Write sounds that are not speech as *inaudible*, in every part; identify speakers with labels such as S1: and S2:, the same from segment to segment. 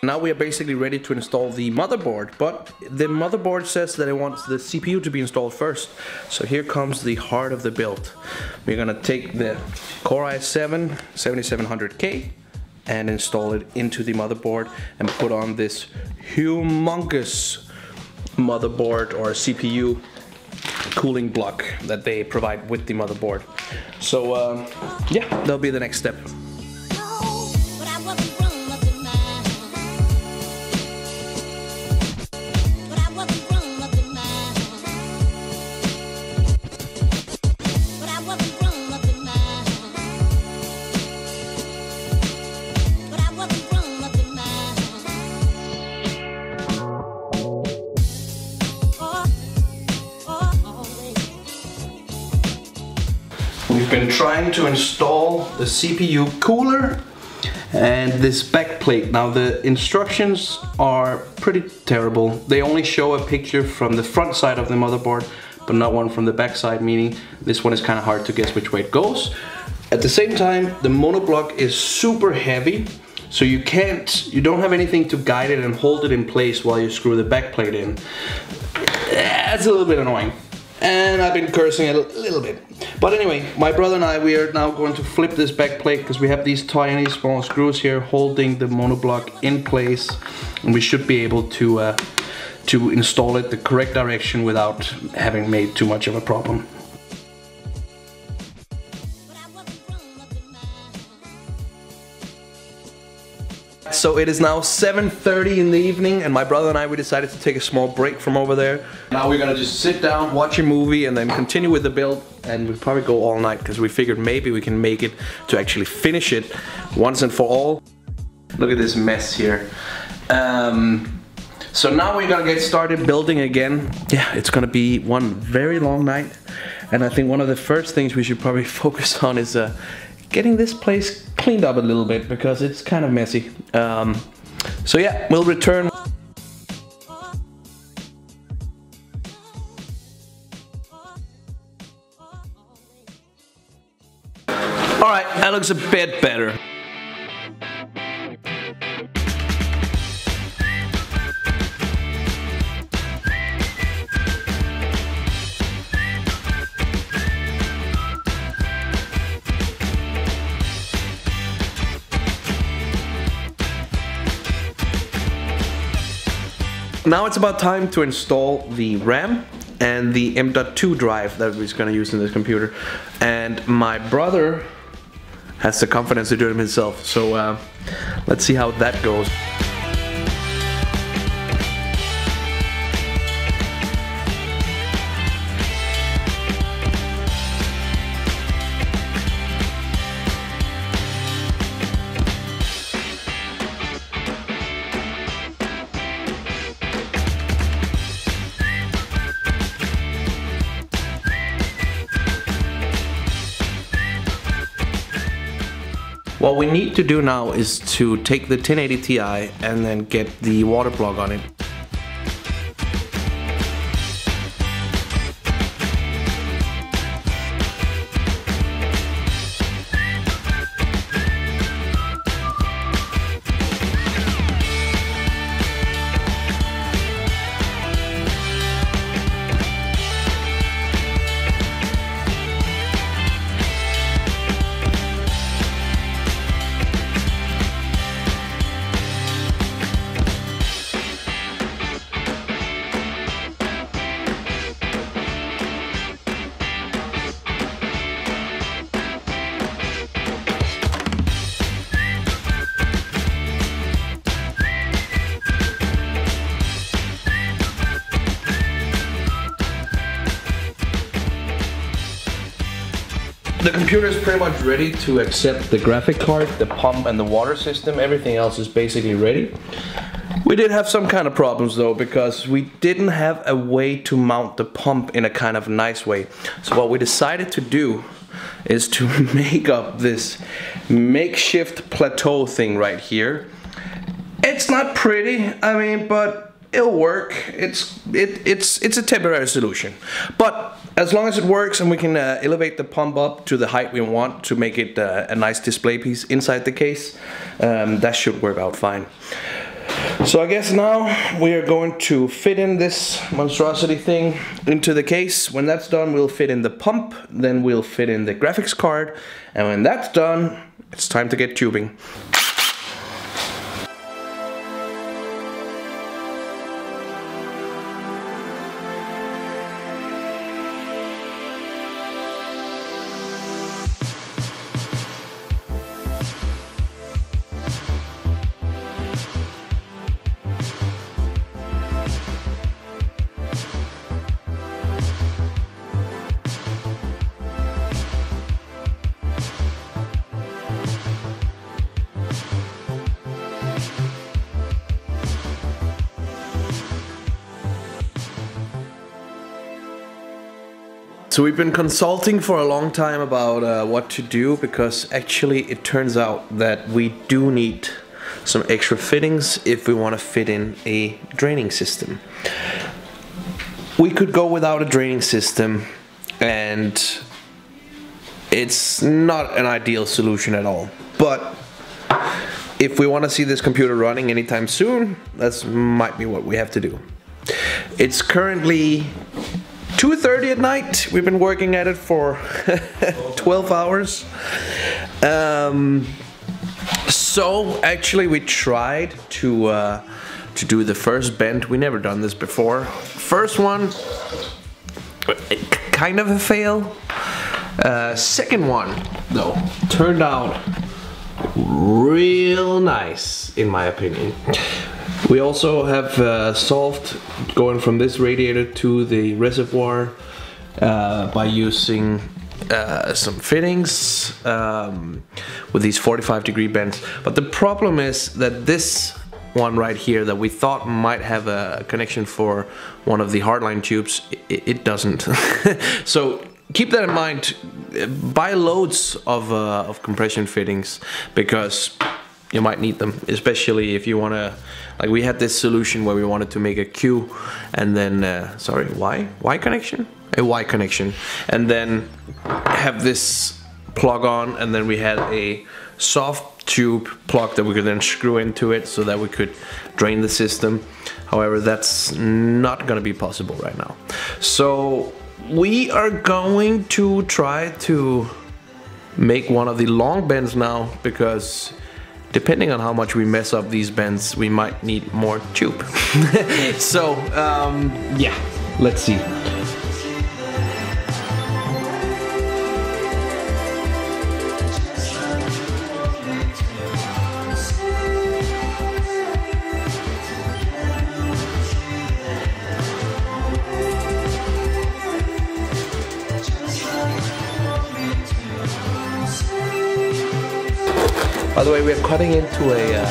S1: Now we are basically ready to install the motherboard, but the motherboard says that it wants the CPU to be installed first. So here comes the heart of the build. We're gonna take the Core i7 7700K and install it into the motherboard and put on this humongous motherboard or CPU cooling block that they provide with the motherboard. So um, yeah, that'll be the next step. We've been trying to install the CPU cooler and this back plate. Now the instructions are pretty terrible. They only show a picture from the front side of the motherboard, but not one from the back side, meaning this one is kind of hard to guess which way it goes. At the same time, the monoblock is super heavy, so you can't, you don't have anything to guide it and hold it in place while you screw the back plate in. That's a little bit annoying and I've been cursing it a little bit. But anyway, my brother and I, we are now going to flip this back plate because we have these tiny small screws here holding the monoblock in place and we should be able to uh, to install it the correct direction without having made too much of a problem. So it is now 7.30 in the evening and my brother and I, we decided to take a small break from over there. Now we're gonna just sit down, watch a movie and then continue with the build and we'll probably go all night because we figured maybe we can make it to actually finish it once and for all. Look at this mess here. Um, so now we're gonna get started building again. Yeah, it's gonna be one very long night. And I think one of the first things we should probably *laughs* focus on is uh, getting this place cleaned up a little bit because it's kind of messy. Um, so yeah, we'll return. Alright, that looks a bit better. Now it's about time to install the RAM and the M.2 drive that we're gonna use in this computer. And my brother has the confidence to do it himself. So uh, let's see how that goes. What we need to do now is to take the 1080 Ti and then get the water block on it. The computer is pretty much ready to accept the graphic card, the pump and the water system. Everything else is basically ready. We did have some kind of problems though because we didn't have a way to mount the pump in a kind of nice way. So what we decided to do is to *laughs* make up this makeshift plateau thing right here. It's not pretty, I mean, but it'll work. It's it it's it's a temporary solution, but as long as it works and we can uh, elevate the pump up to the height we want to make it uh, a nice display piece inside the case, um, that should work out fine. So I guess now we are going to fit in this monstrosity thing into the case. When that's done, we'll fit in the pump, then we'll fit in the graphics card, and when that's done, it's time to get tubing. So we've been consulting for a long time about uh, what to do because actually it turns out that we do need some extra fittings if we want to fit in a draining system. We could go without a draining system and it's not an ideal solution at all. But if we want to see this computer running anytime soon, that might be what we have to do. It's currently 2.30 at night. We've been working at it for *laughs* 12 hours. Um, so actually we tried to uh, to do the first bend. We never done this before. First one, kind of a fail. Uh, second one, though, turned out real nice in my opinion. We also have uh, solved going from this radiator to the reservoir uh, by using uh, some fittings um, with these 45 degree bends. But the problem is that this one right here that we thought might have a connection for one of the hardline tubes, it, it doesn't. *laughs* so keep that in mind. Buy loads of, uh, of compression fittings because you might need them, especially if you want to like we had this solution where we wanted to make a Q and then, uh, sorry, Y? Y connection? A Y connection. And then have this plug on and then we had a soft tube plug that we could then screw into it so that we could drain the system. However, that's not gonna be possible right now. So we are going to try to make one of the long bends now because depending on how much we mess up these bends, we might need more tube. *laughs* so, um, yeah, let's see. By the way, we're cutting into a uh,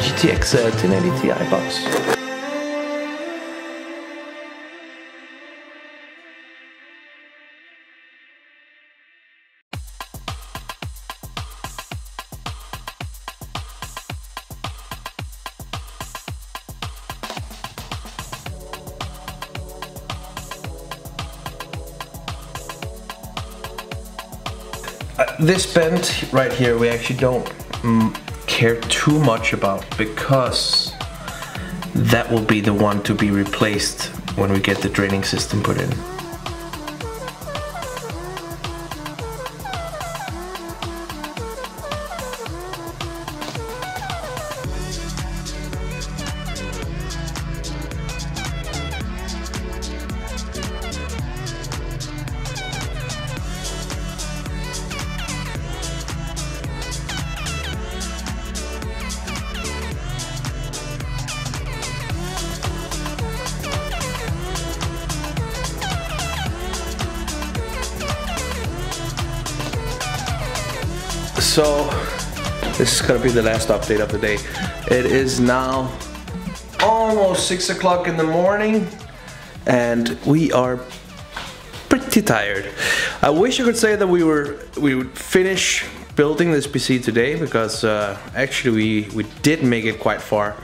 S1: GTX uh, 1080 Ti box. This bend right here, we actually don't mm, care too much about because that will be the one to be replaced when we get the draining system put in. So this is gonna be the last update of the day. It is now almost six o'clock in the morning and we are pretty tired. I wish I could say that we were we would finish building this PC today because uh, actually we, we did make it quite far.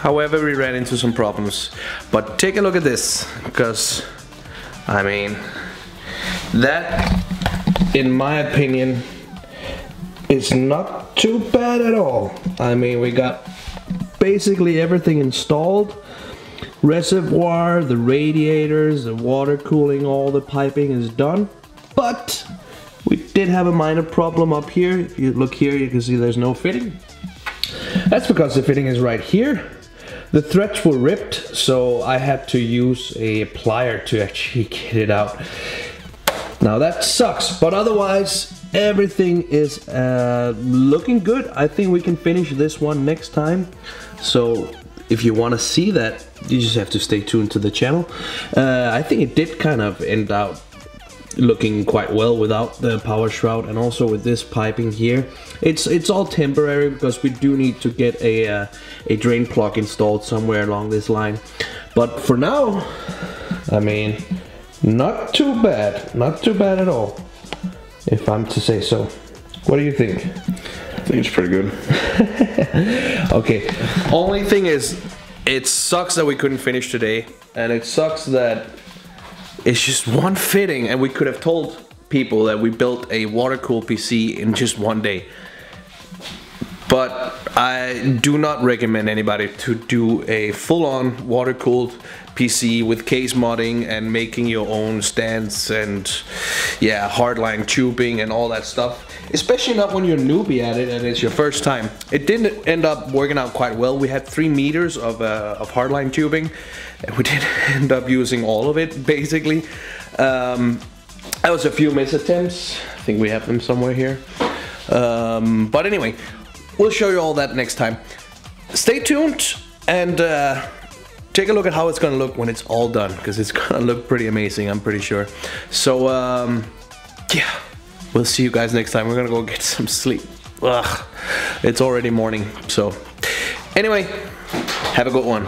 S1: However, we ran into some problems. But take a look at this because I mean that in my opinion is not too bad at all. I mean, we got basically everything installed. Reservoir, the radiators, the water cooling, all the piping is done. But we did have a minor problem up here. If you look here, you can see there's no fitting. That's because the fitting is right here. The threads were ripped, so I had to use a plier to actually *laughs* get it out. Now that sucks, but otherwise everything is uh, looking good. I think we can finish this one next time. So if you want to see that, you just have to stay tuned to the channel. Uh, I think it did kind of end out looking quite well without the power shroud and also with this piping here it's it's all temporary because we do need to get a uh, a drain plug installed somewhere along this line but for now I mean not too bad not too bad at all if I'm to say so. What do you think?
S2: I think it's pretty good. *laughs*
S1: Okay. Only thing is it sucks that we couldn't finish today and it sucks that it's just one fitting and we could have told people that we built a water-cooled PC in just one day. But I do not recommend anybody to do a full-on water-cooled PC with case modding and making your own stands and yeah, hardline tubing and all that stuff. Especially not when you're a newbie at it and it's your first time. It didn't end up working out quite well. We had three meters of, uh, of hardline tubing. And we *laughs* did end up using all of it basically. Um, that was a few miss attempts. I think we have them somewhere here. Um, but anyway, we'll show you all that next time. Stay tuned and uh, take a look at how it's gonna look when it's all done because it's *laughs* gonna look pretty amazing I'm pretty sure. So um, yeah we'll see you guys next time. We're gonna go get some sleep. Ugh, it's already morning so anyway have a good one